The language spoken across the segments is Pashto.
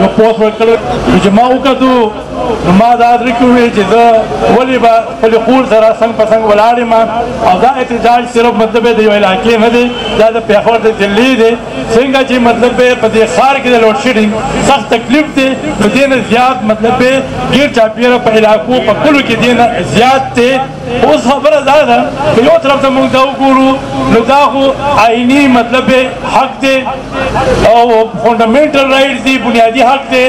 یو پوسټ ورکړ چې ما وکړو نو ما دا درې کوي چې زه ولې به خپل خور سره څنګ په څنګ ولاړ ما او دا احتجاج صرف مطلب دی یو علاقې نه دی دا د پیښور د ضلع دی څنګه چې مطلب په دې ښار کې د لوډ شیډینګ سخت تکلیف دی نو دې نه زیات مطلب ګیر چاپیره په علاقو په کلو کې دې نه زیات دی اوس خبره دا ده چې یو طرف ته موږ دا وګورو نو دا خو آئینی مطلب حق دی او فونډامنټل رائټس دی بنیادی حق دی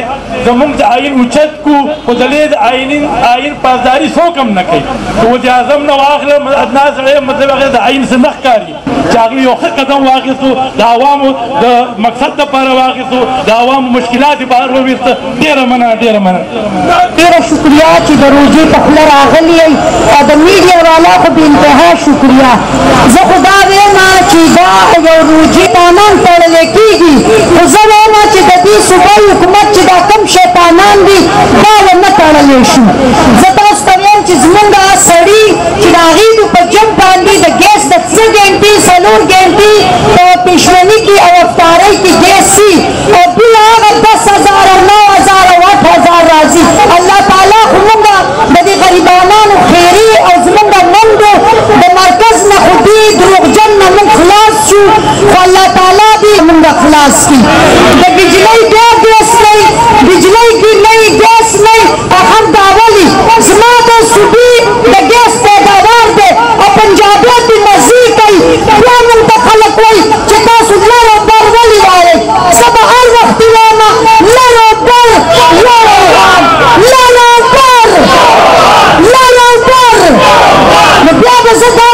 زموږ د آئین اوچت کو خو د لید آئینی آئین پاسداری څوک هم نه کوي وزیر اعظم نه واخله ادنا سړی مطلب هغه د آئین څخه مخ کاري چې هغوی یو ښه قدم واخیستو د عوامو د مقصد دپاره واخیستو د عوامو مشکلات یې بهر وویسته ډېره مننه ډېره مننه ډېره شکریا چې د روژې په خوله راغلي یئ او د میډیا والا خو بې انتها شکریا زه خو دا ویم چې دا یو روژې تانان تړلی کېږي خو زه وایم چې د دې صوبایي حکومت چې دا کوم شیطانان دي دا ونه تړلی شي زه تاسو ته وایم چې زمونږ سړي چې د هغوی به په جب باندې د ګیس د څه ګنټې څلور ګنټې په پیشمني کې او افطارۍ کې ګیس سي او بل هغه دس هزار او نو هزار او اټ هزار راځي الله تعالی خو موږ د دې غریبانانو خیري او زموږ منډو د مرکز نه خو دې دروغجن نه موږ خلاص شو خو الله تعالی دې موږ خلاص کړي د بجلۍ ډېر ګیس نه بجلۍ کې نه ګیس نه په همدا ولي زما د صوبي د ګیس پیداوار دی او پنجابیان دي مزي کوي بیا موږ ته خلک وایي چې تاسو لر او بر ولي وایئ زه به هر وخت وایم لر او بر لر افغان لر او بر لر او بر نو بیا به زه دا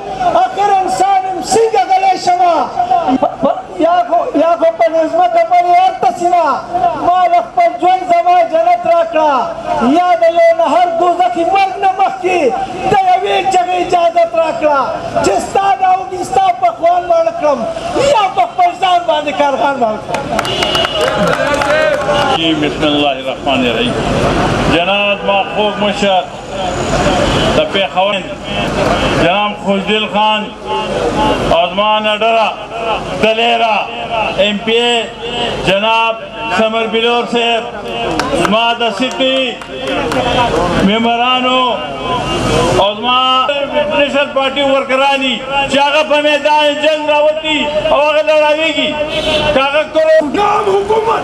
اخر انسان هم څنګه غلی شوه یا خو یا خو په دې ځمکه پورې ارته سیمه ما له خپل ژوند زما جنت راکړه یا د یو نهر دوزخي مرګ نه مخکې د یوې چغې اجازت راکړه چې ستا د اوږي ستا په خوان مړ کړم یا په خپل ځان باندې کارخان مړ کړم بسم الله الرحمن الرحیم جناب ما خوږ مشر د پېښور جناب خوشدل خان او زما نه ډره دلیره ایم پی ای جناب ثمر بلور صاحب زما د سیټي ممبرانو او زما نیشنل پارټي ورکران دي چې هغه په میدان جنګ راوتي او هغه لړاویږي هغه کوم حکومت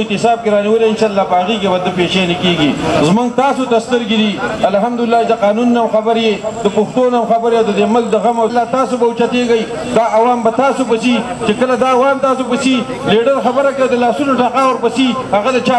احتساب کې رانیولې ان شاء الله باغی کې ود پیشې نه کیږي زمنګ تاسو دسترګې دي الحمدلله چې قانون نو خبرې د پښتو نو خبرې د دې ملک د غم او الله تاسو به چتیږي دا عوام به تاسو بچي چې کله دا عوام تاسو بچي لیډر خبره کوي د لاسونو ټاقا ور بچي هغه چا